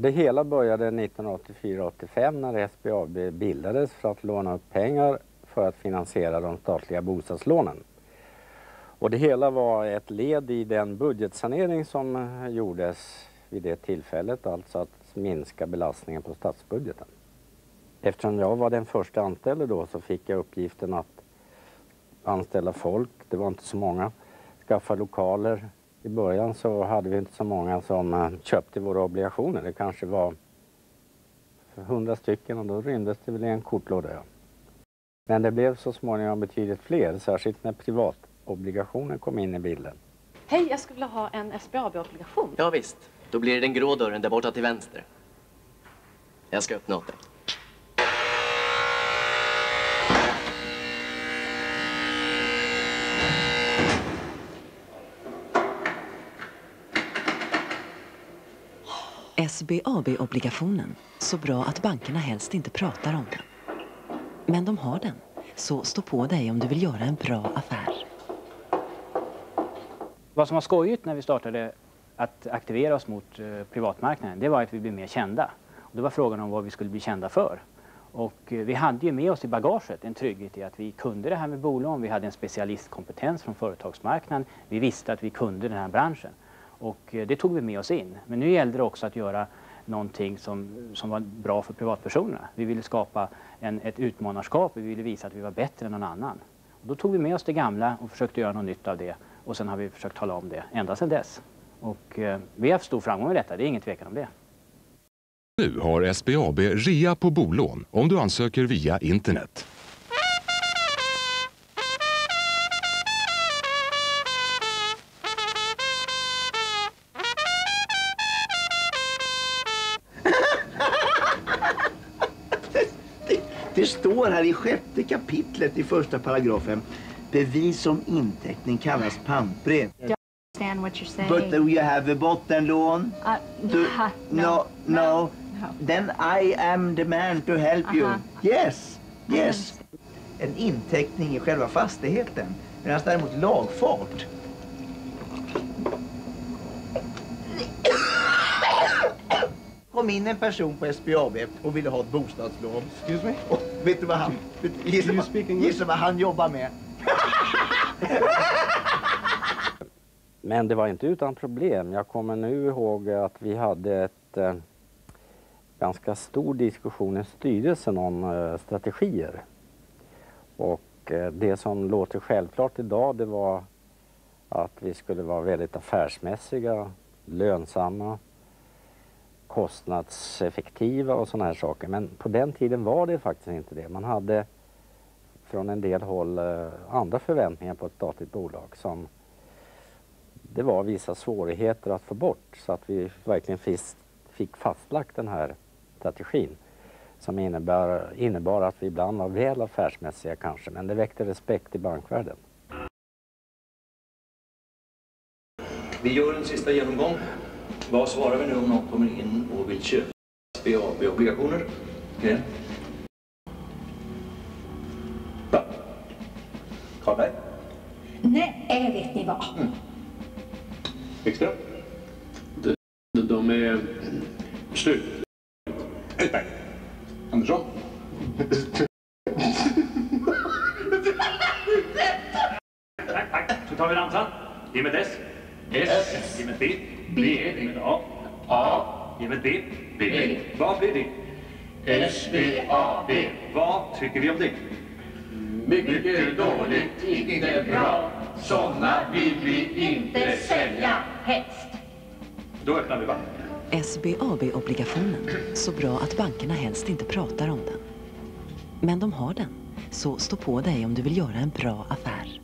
Det hela började 1984-85 när SBAB bildades för att låna upp pengar för att finansiera de statliga bostadslånen. Och det hela var ett led i den budgetsanering som gjordes vid det tillfället, alltså att minska belastningen på statsbudgeten. Eftersom jag var den första anställde då så fick jag uppgiften att anställa folk, det var inte så många, skaffa lokaler. I början så hade vi inte så många som eh, köpte våra obligationer, det kanske var hundra stycken och då rymdes det väl i en kortlåda. Ja. Men det blev så småningom betydligt fler, särskilt när privatobligationer kom in i bilden. Hej, jag skulle vilja ha en SBAB-obligation. Ja visst, då blir det den grå dörren där borta till vänster. Jag ska öppna åt dig. SBAB-obligationen. Så bra att bankerna helst inte pratar om den. Men de har den. Så stå på dig om du vill göra en bra affär. Vad som var skojigt när vi startade att aktivera oss mot eh, privatmarknaden, det var att vi blev mer kända. Och det var frågan om vad vi skulle bli kända för. Och eh, vi hade ju med oss i bagaget en trygghet i att vi kunde det här med bolån, vi hade en specialistkompetens från företagsmarknaden, vi visste att vi kunde den här branschen. Och eh, det tog vi med oss in. Men nu gällde det också att göra någonting som, som var bra för privatpersonerna. Vi ville skapa en, ett utmanarskap, vi ville visa att vi var bättre än någon annan. Och då tog vi med oss det gamla och försökte göra något nytt av det. Och sen har vi försökt tala om det ända sedan dess. Och eh, vi har haft stor framgång med detta, det är ingen tvekan om det. Nu har SBAB rea på bolån om du ansöker via internet. Det står här i sjätte kapitlet i första paragrafen. Bevis om inteckning kallas pantbrev. understand what you're saying. But do you have a bottenlån? Uh, Do, no, no, Then I am the man to help you. Aha. Yes, yes. En inteckning i själva fastigheten. Medan däremot lagfart. Kom in en person på SBAB och ville ha ett bostadslån. Excuse me? Och vet du vad han, vet, gissa, you vad- speak English? gissa vad han jobbar med? Men det var inte utan problem. Jag kommer nu ihåg att vi hade ett eh, ganska stor diskussion i styrelsen om eh, strategier. Och eh, det som låter självklart idag det var att vi skulle vara väldigt affärsmässiga, lönsamma, kostnadseffektiva och sådana här saker. Men på den tiden var det faktiskt inte det. Man hade från en del håll eh, andra förväntningar på ett statligt bolag som det var vissa svårigheter att få bort så att vi verkligen fick, fick fastlagt den här strategin som innebär, innebar att vi ibland var väl affärsmässiga kanske men det väckte respekt i bankvärlden. Vi gör en sista genomgång. Vad svarar vi nu om någon kommer in och vill köpa SBAB-obligationer? Okej. Ja. Karlberg? Nej, vet ni vad? Wikström? De, de är slut. Utmärkt. Andersson? Tack, tack. Så tar vi ramsan. Ge mig ett S. S. Ge mig ett B. B. A. A. Ge mig ett B. B. Vad blir det? SBAB. Vad tycker vi om det? Mycket dåligt, inte bra. Såna vill vi inte sälja. Helst. Då öppnar vi banken. SBAB-obligationen. Så bra att bankerna helst inte pratar om den. Men de har den. Så stå på dig om du vill göra en bra affär.